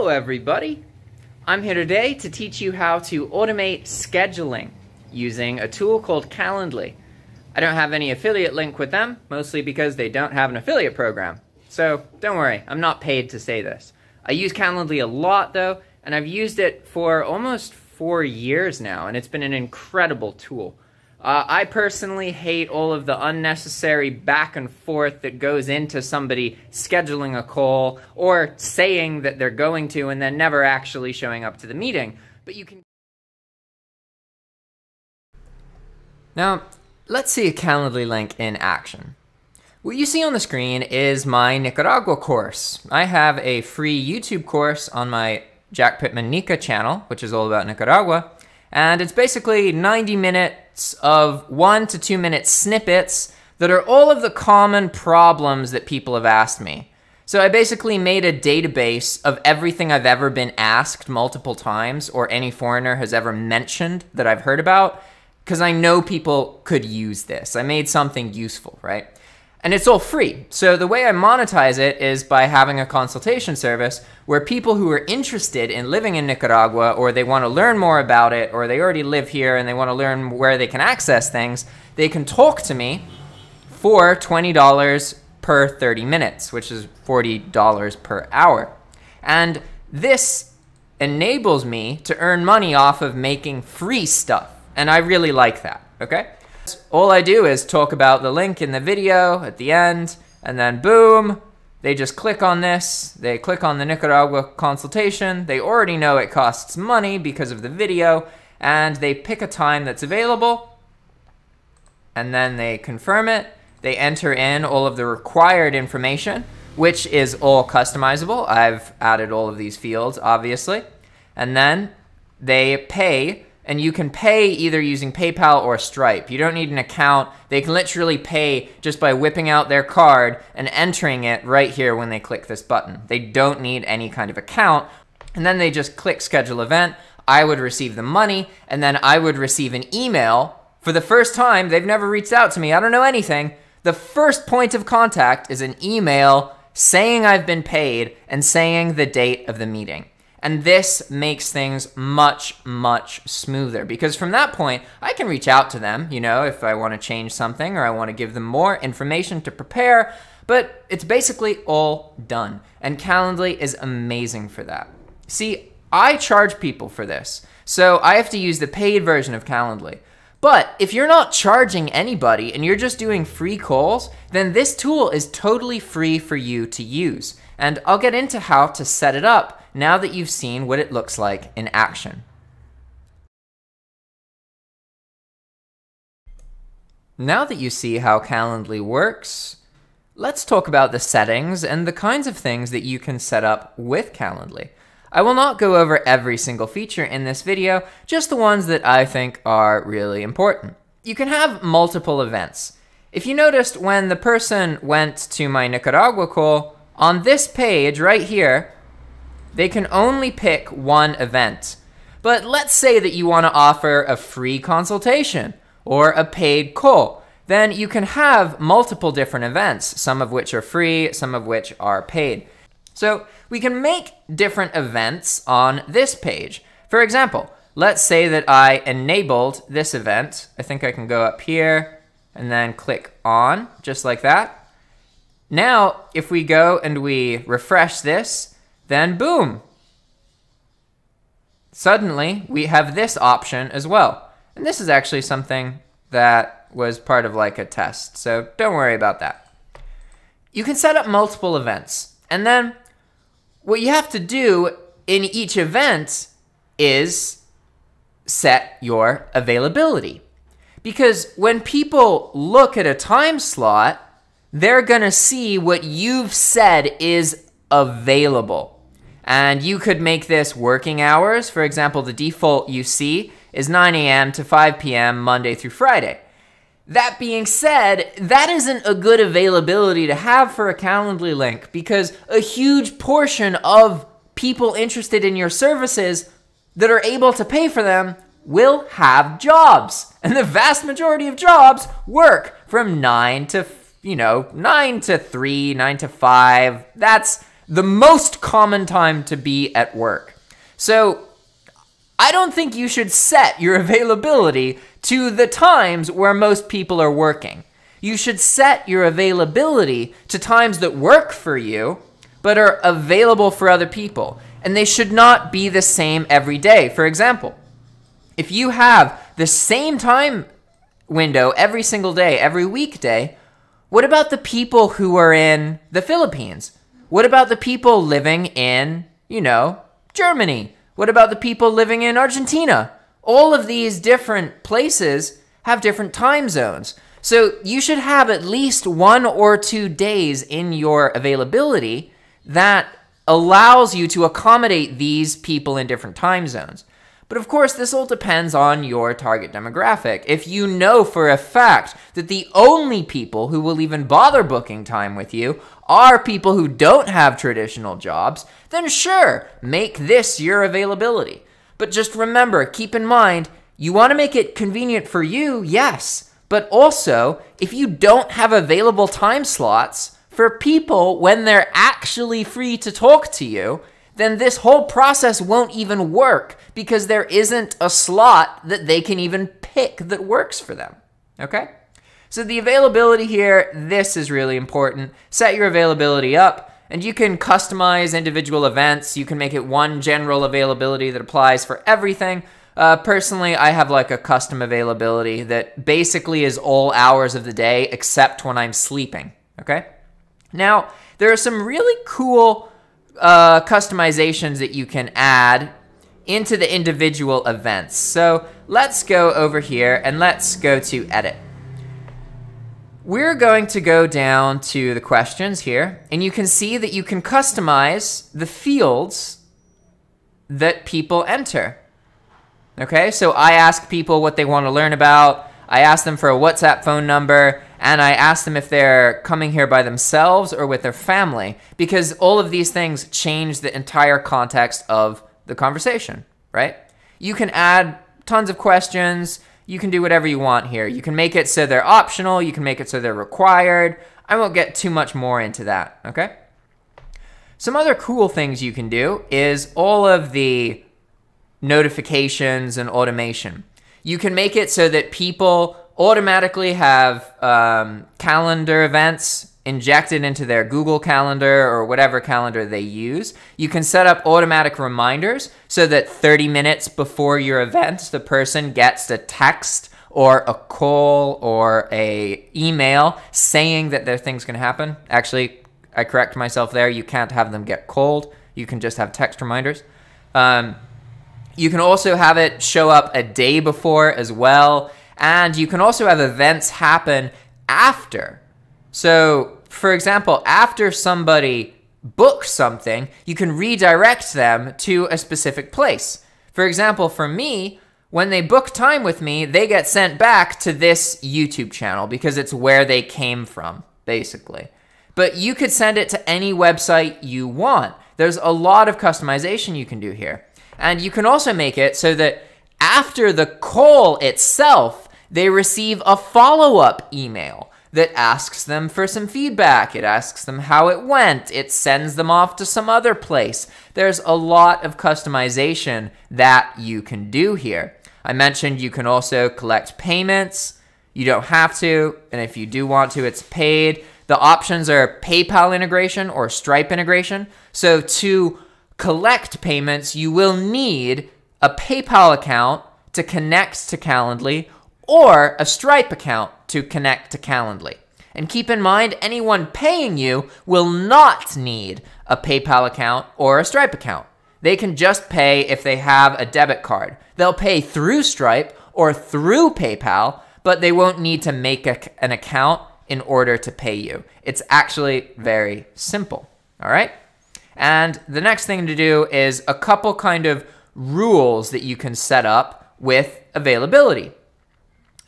Hello, everybody. I'm here today to teach you how to automate scheduling using a tool called Calendly. I don't have any affiliate link with them, mostly because they don't have an affiliate program. So don't worry, I'm not paid to say this. I use Calendly a lot though, and I've used it for almost four years now, and it's been an incredible tool. Uh, I personally hate all of the unnecessary back and forth that goes into somebody scheduling a call or saying that they're going to and then never actually showing up to the meeting. But you can. Now, let's see a Calendly link in action. What you see on the screen is my Nicaragua course. I have a free YouTube course on my Jack Pittman Nika channel, which is all about Nicaragua. And it's basically 90 minutes of one to two minute snippets that are all of the common problems that people have asked me. So I basically made a database of everything I've ever been asked multiple times or any foreigner has ever mentioned that I've heard about because I know people could use this. I made something useful, right? And it's all free. So the way I monetize it is by having a consultation service where people who are interested in living in Nicaragua or they want to learn more about it or they already live here and they want to learn where they can access things, they can talk to me for $20 per 30 minutes, which is $40 per hour. And this enables me to earn money off of making free stuff. And I really like that, okay? All I do is talk about the link in the video at the end, and then boom, they just click on this, they click on the Nicaragua consultation, they already know it costs money because of the video, and they pick a time that's available, and then they confirm it, they enter in all of the required information, which is all customizable. I've added all of these fields, obviously, and then they pay and you can pay either using PayPal or Stripe. You don't need an account. They can literally pay just by whipping out their card and entering it right here when they click this button. They don't need any kind of account. And then they just click schedule event. I would receive the money, and then I would receive an email. For the first time, they've never reached out to me. I don't know anything. The first point of contact is an email saying I've been paid and saying the date of the meeting. And this makes things much, much smoother because from that point, I can reach out to them, you know, if I want to change something or I want to give them more information to prepare, but it's basically all done. And Calendly is amazing for that. See, I charge people for this, so I have to use the paid version of Calendly. But if you're not charging anybody and you're just doing free calls, then this tool is totally free for you to use. And I'll get into how to set it up now that you've seen what it looks like in action. Now that you see how Calendly works, let's talk about the settings and the kinds of things that you can set up with Calendly. I will not go over every single feature in this video, just the ones that I think are really important. You can have multiple events. If you noticed when the person went to my Nicaragua call, on this page right here, they can only pick one event. But let's say that you want to offer a free consultation or a paid call. Then you can have multiple different events, some of which are free, some of which are paid. So we can make different events on this page. For example, let's say that I enabled this event. I think I can go up here and then click on, just like that. Now, if we go and we refresh this, then boom. Suddenly, we have this option as well. And this is actually something that was part of like a test, so don't worry about that. You can set up multiple events, and then what you have to do in each event is set your availability. Because when people look at a time slot, they're going to see what you've said is available. And you could make this working hours. For example, the default you see is 9 a.m. to 5 p.m. Monday through Friday. That being said, that isn't a good availability to have for a Calendly link because a huge portion of people interested in your services that are able to pay for them will have jobs. And the vast majority of jobs work from 9 to, you know, 9 to 3, 9 to 5. That's the most common time to be at work. So I don't think you should set your availability to the times where most people are working. You should set your availability to times that work for you, but are available for other people. And they should not be the same every day. For example, if you have the same time window every single day, every weekday, what about the people who are in the Philippines? What about the people living in, you know, Germany? What about the people living in Argentina? All of these different places have different time zones. So you should have at least one or two days in your availability that allows you to accommodate these people in different time zones. But of course, this all depends on your target demographic. If you know for a fact that the only people who will even bother booking time with you are people who don't have traditional jobs, then sure, make this your availability. But just remember, keep in mind, you want to make it convenient for you, yes. But also, if you don't have available time slots for people when they're actually free to talk to you, then this whole process won't even work because there isn't a slot that they can even pick that works for them. Okay? So the availability here, this is really important. Set your availability up and you can customize individual events. You can make it one general availability that applies for everything. Uh, personally, I have like a custom availability that basically is all hours of the day except when I'm sleeping. Okay? Now, there are some really cool uh, customizations that you can add into the individual events. So let's go over here and let's go to edit. We're going to go down to the questions here, and you can see that you can customize the fields that people enter. Okay, so I ask people what they want to learn about. I ask them for a WhatsApp phone number and I ask them if they're coming here by themselves or with their family because all of these things change the entire context of the conversation, right? You can add tons of questions. You can do whatever you want here. You can make it so they're optional. You can make it so they're required. I won't get too much more into that, okay? Some other cool things you can do is all of the notifications and automation. You can make it so that people automatically have um, calendar events injected into their Google Calendar or whatever calendar they use. You can set up automatic reminders so that 30 minutes before your event, the person gets a text or a call or a email saying that their thing's going to happen. Actually, I correct myself there. You can't have them get cold. You can just have text reminders. Um, you can also have it show up a day before as well. And you can also have events happen after. So, for example, after somebody books something, you can redirect them to a specific place. For example, for me, when they book time with me, they get sent back to this YouTube channel because it's where they came from, basically. But you could send it to any website you want. There's a lot of customization you can do here. And you can also make it so that after the call itself, they receive a follow up email that asks them for some feedback. It asks them how it went. It sends them off to some other place. There's a lot of customization that you can do here. I mentioned you can also collect payments. You don't have to, and if you do want to, it's paid. The options are PayPal integration or Stripe integration. So to collect payments, you will need a PayPal account to connect to Calendly or a Stripe account to connect to Calendly. And keep in mind, anyone paying you will not need a PayPal account or a Stripe account. They can just pay if they have a debit card. They'll pay through Stripe or through PayPal, but they won't need to make a, an account in order to pay you. It's actually very simple. All right? And the next thing to do is a couple kind of rules that you can set up with availability.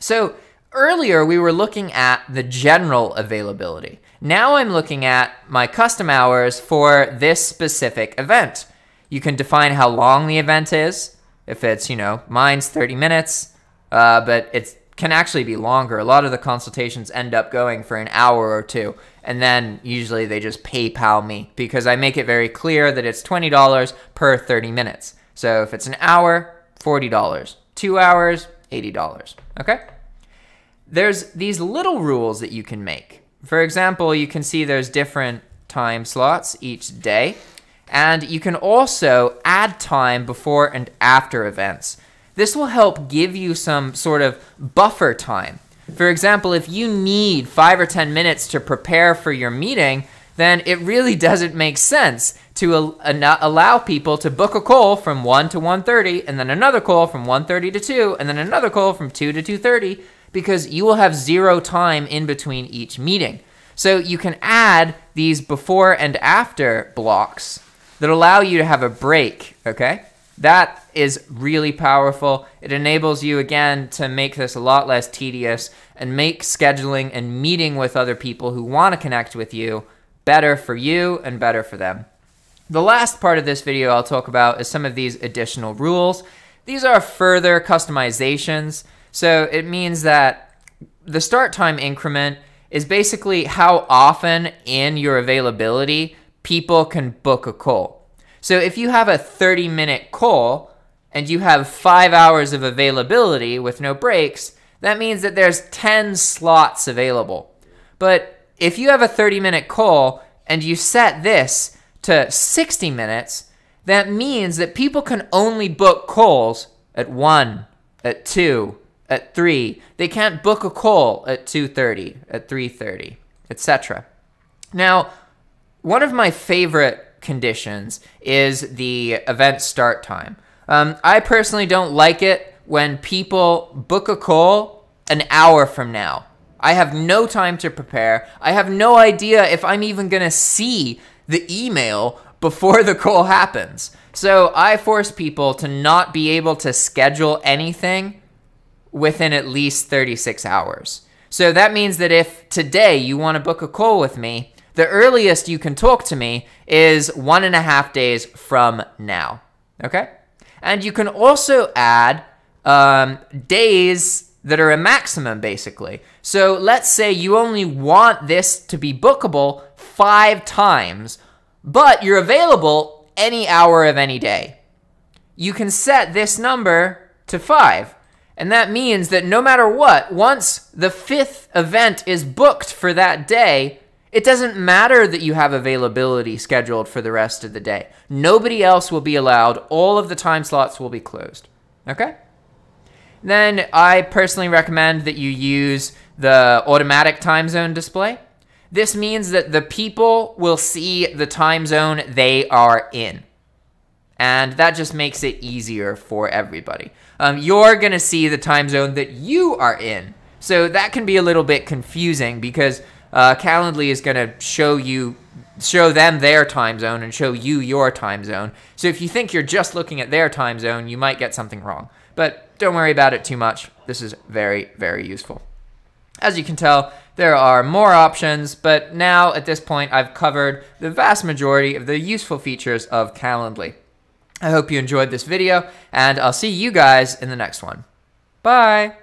So earlier we were looking at the general availability. Now I'm looking at my custom hours for this specific event. You can define how long the event is. If it's, you know, mine's 30 minutes, uh, but it can actually be longer. A lot of the consultations end up going for an hour or two. and then usually they just PayPal me because I make it very clear that it's $20 per 30 minutes. So if it's an hour, $40. Two hours, $80. Okay? There's these little rules that you can make. For example, you can see there's different time slots each day. And you can also add time before and after events. This will help give you some sort of buffer time. For example, if you need five or 10 minutes to prepare for your meeting, then it really doesn't make sense to uh, allow people to book a call from 1 to 1.30 and then another call from 1.30 to 2 and then another call from 2 to 2.30 because you will have zero time in between each meeting. So you can add these before and after blocks that allow you to have a break, okay? That is really powerful. It enables you, again, to make this a lot less tedious and make scheduling and meeting with other people who want to connect with you better for you and better for them. The last part of this video I'll talk about is some of these additional rules. These are further customizations. So it means that the start time increment is basically how often in your availability people can book a call. So if you have a 30 minute call and you have five hours of availability with no breaks, that means that there's 10 slots available. But if you have a 30 minute call and you set this to 60 minutes, that means that people can only book calls at 1, at 2, at 3. They can't book a call at 2:30, at 3:30, etc. Now, one of my favorite conditions is the event start time. Um, I personally don't like it when people book a call an hour from now. I have no time to prepare. I have no idea if I'm even going to see the email before the call happens. So I force people to not be able to schedule anything within at least 36 hours. So that means that if today you want to book a call with me, the earliest you can talk to me is one and a half days from now. Okay? And you can also add um, days that are a maximum, basically. So let's say you only want this to be bookable five times, but you're available any hour of any day. You can set this number to five. And that means that no matter what, once the fifth event is booked for that day, it doesn't matter that you have availability scheduled for the rest of the day. Nobody else will be allowed. All of the time slots will be closed. Okay? Then I personally recommend that you use the automatic time zone display. This means that the people will see the time zone they are in. And that just makes it easier for everybody um, you're going to see the time zone that you are in. So that can be a little bit confusing because uh, Calendly is going to show you show them their time zone and show you your time zone. So if you think you're just looking at their time zone, you might get something wrong. But don't worry about it too much. This is very, very useful. As you can tell, there are more options, but now at this point, I've covered the vast majority of the useful features of Calendly. I hope you enjoyed this video, and I'll see you guys in the next one. Bye!